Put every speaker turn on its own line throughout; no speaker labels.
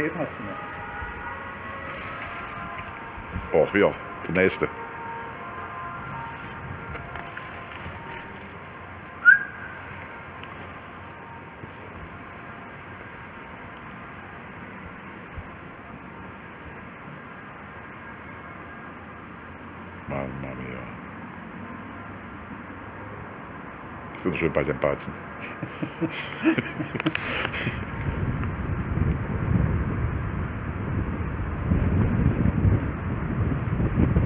Tape hast du noch.
Oh, hier, die nächste. Mamma mia. Sind schon bei den Batzen.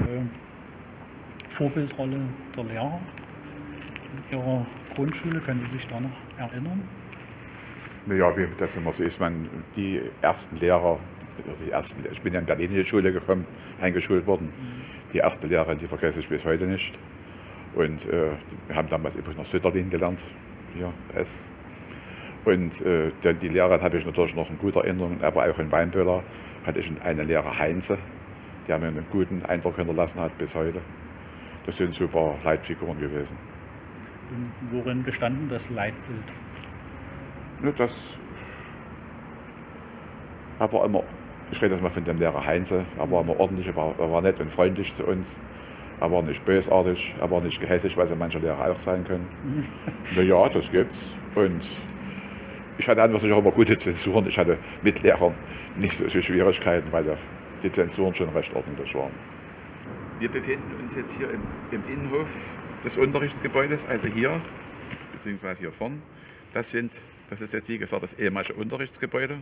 Äh, Vorbildrolle der Lehrer in Ihrer Grundschule, können Sie sich da noch erinnern?
Naja, wie das immer so ist, man, die ersten Lehrer, die ersten, ich bin ja in Berlin in die Schule gekommen, eingeschult worden. Die erste Lehrerin, die vergesse ich bis heute nicht. Und äh, wir haben damals übrigens noch Sütterlin gelernt, hier, S. Und äh, die, die Lehrerin habe ich natürlich noch in guter Erinnerung, aber auch in Weinböller hatte ich eine Lehrer Heinze, der mir einen guten Eindruck hinterlassen hat bis heute. Das sind super Leitfiguren gewesen.
Und worin bestanden das Leitbild?
Ne, das er war immer, ich rede jetzt mal von dem Lehrer Heinze, er war immer ordentlich, er war, er war nett und freundlich zu uns. Er war nicht bösartig, er war nicht gehässig, was ja manche Lehrer auch sein können. Na ja, das gibt's. Und ich hatte einfach sicher immer gute Zensuren. Ich hatte mit Lehrern nicht so viele Schwierigkeiten, weil die Zensuren schon recht ordentlich waren. Wir befinden uns jetzt hier im, im Innenhof des Unterrichtsgebäudes, also hier, beziehungsweise hier vorn. Das, sind, das ist jetzt wie gesagt das ehemalige Unterrichtsgebäude.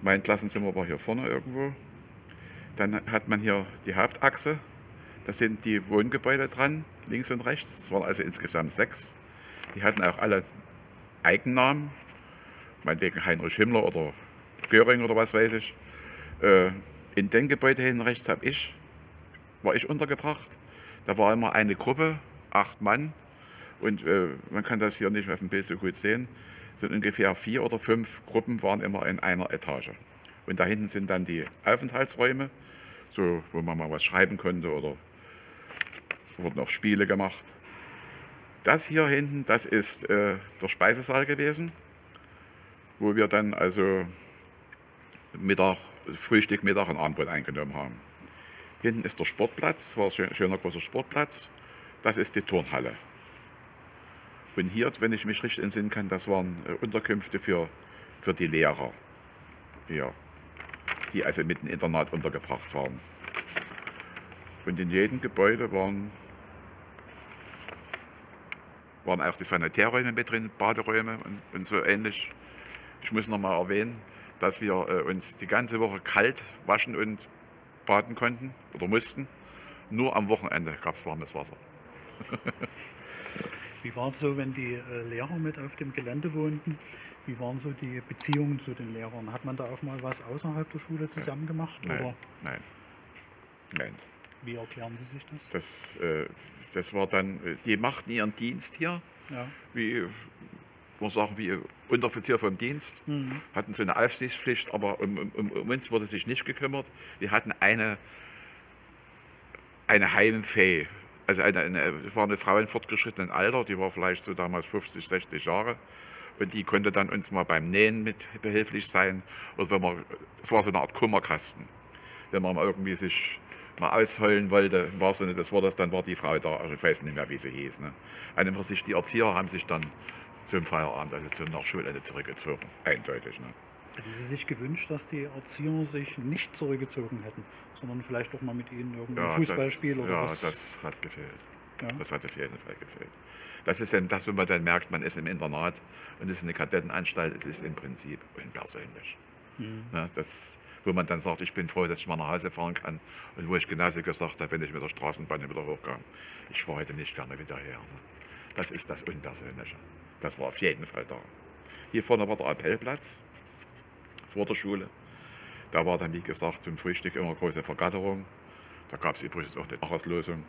Mein Klassenzimmer war hier vorne irgendwo. Dann hat man hier die Hauptachse. Da sind die Wohngebäude dran, links und rechts. Es waren also insgesamt sechs. Die hatten auch alle Eigennamen, meinetwegen Heinrich Himmler oder Göring oder was weiß ich. Äh, In den Gebäude hinten rechts habe ich, war ich untergebracht. Da war immer eine Gruppe, acht Mann. Und äh, man kann das hier nicht auf dem Bild so gut sehen. Sind ungefähr vier oder fünf Gruppen waren immer in einer Etage. Und da hinten sind dann die Aufenthaltsräume, so, wo man mal was schreiben konnte oder wurden auch Spiele gemacht. Das hier hinten, das ist äh, der Speisesaal gewesen, wo wir dann also Mittag, Frühstück, Mittag und Abendbrot eingenommen haben. Hinten ist der Sportplatz, war ein schön- schöner großer Sportplatz. Das ist die Turnhalle. Und hier, wenn ich mich richtig entsinnen kann, das waren äh, Unterkünfte für, für die Lehrer. Hier, die also mit dem Internat untergebracht waren. Und in jedem Gebäude waren, waren auch die Sanitärräume mit drin, Baderäume und, und so ähnlich. Ich muss noch mal erwähnen, dass wir äh, uns die ganze Woche kalt waschen und baden konnten oder mussten. Nur am Wochenende gab es warmes Wasser.
Wie war es so, wenn die äh, Lehrer mit auf dem Gelände wohnten? Wie waren so die Beziehungen zu den Lehrern? Hat man da auch mal was außerhalb der Schule zusammen gemacht?
Nein,
Oder
nein, nein.
Wie erklären Sie sich das?
Das, äh, das war dann, die machten ihren Dienst hier,
Ja.
wie, man sagen, wie Unteroffizier vom Dienst, hatten so eine Aufsichtspflicht, aber um, um, um, uns wurde sich nicht gekümmert. Wir hatten eine, eine Heimfee, also eine, eine, war eine Frau in fortgeschrittenen Alter, die war vielleicht so damals 50, 60 Jahre. Und die konnte dann uns mal beim Nähen mit behilflich sein. Oder wenn man, das war so eine Art Kummerkasten. Wenn man mal irgendwie sich mal ausheulen wollte, im wahrsten Sinne des Wortes, dann war die Frau da. Also ich weiß nicht mehr, wie sie hieß. Ne? An und für sich, die Erzieher haben sich dann zum Feierabend, also zum Nachschulende zurückgezogen. Eindeutig. Ne?
Hätten Sie sich gewünscht, dass die Erzieher sich nicht zurückgezogen hätten, sondern vielleicht doch mal mit Ihnen irgendein
Ja,
Fußballspiel
das,
oder
ja,
was?
das hat gefehlt.
Ja.
Das hat auf jeden Fall gefehlt. Das ist dann das, wenn man dann merkt, man ist im Internat und ist eine Kadettenanstalt, es ist im Prinzip unpersönlich.
Mhm.
Ne, das, wo man dann sagt, ich bin froh, dass ich mal nach Hause fahren kann und wo ich genauso gesagt habe, wenn ich mit der Straßenbahn wieder hochkam, ich fahre heute nicht gerne wieder her. Das ist das Unpersönliche. Das war auf jeden Fall da. Hier vorne war der Appellplatz vor der Schule. Da war dann, wie gesagt, zum Frühstück immer große Vergatterung. Da gab es übrigens auch eine Nachauslosung.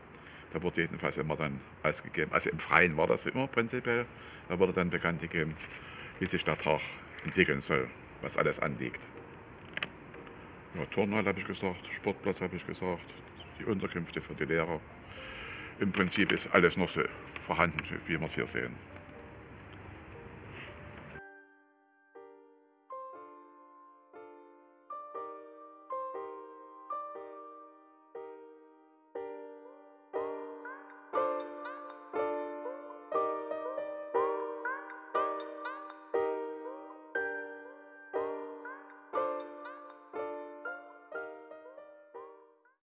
Da wurde jedenfalls immer dann ausgegeben. Also im Freien war das immer prinzipiell. Da wurde dann bekannt gegeben, wie sich der Tag entwickeln soll, was alles anliegt. Ja, Turnhalle habe ich gesagt, Sportplatz habe ich gesagt, die Unterkünfte für die Lehrer. im Prinzip ist alles noch so vorhanden, wie wir es hier sehen.